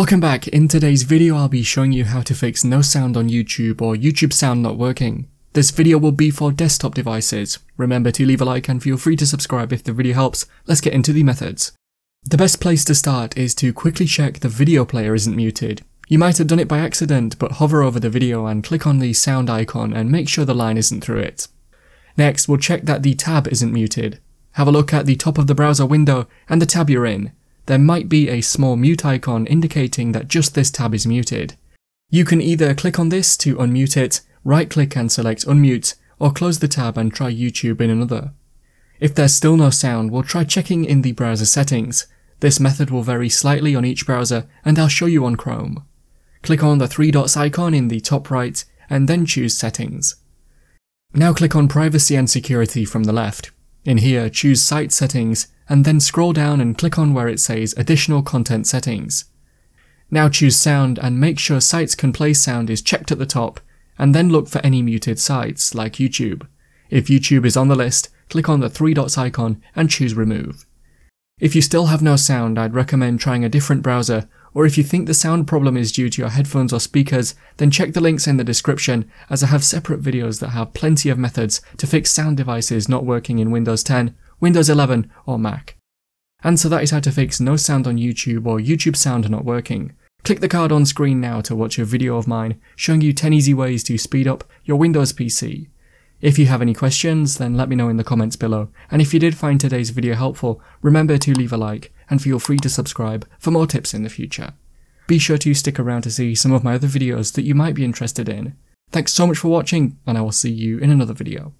Welcome back, in today's video I'll be showing you how to fix no sound on YouTube or YouTube sound not working. This video will be for desktop devices. Remember to leave a like and feel free to subscribe if the video helps. Let's get into the methods. The best place to start is to quickly check the video player isn't muted. You might have done it by accident, but hover over the video and click on the sound icon and make sure the line isn't through it. Next, we'll check that the tab isn't muted. Have a look at the top of the browser window and the tab you're in there might be a small mute icon indicating that just this tab is muted. You can either click on this to unmute it, right click and select unmute, or close the tab and try YouTube in another. If there's still no sound, we'll try checking in the browser settings. This method will vary slightly on each browser and I'll show you on Chrome. Click on the three dots icon in the top right and then choose settings. Now click on privacy and security from the left. In here, choose site settings and then scroll down and click on where it says Additional Content Settings. Now choose Sound and make sure Sites Can Play Sound is checked at the top, and then look for any muted sites, like YouTube. If YouTube is on the list, click on the three dots icon and choose Remove. If you still have no sound, I'd recommend trying a different browser, or if you think the sound problem is due to your headphones or speakers, then check the links in the description as I have separate videos that have plenty of methods to fix sound devices not working in Windows 10 Windows 11 or Mac. And so that is how to fix no sound on YouTube or YouTube sound not working. Click the card on screen now to watch a video of mine showing you 10 easy ways to speed up your Windows PC. If you have any questions, then let me know in the comments below, and if you did find today's video helpful, remember to leave a like, and feel free to subscribe for more tips in the future. Be sure to stick around to see some of my other videos that you might be interested in. Thanks so much for watching, and I will see you in another video.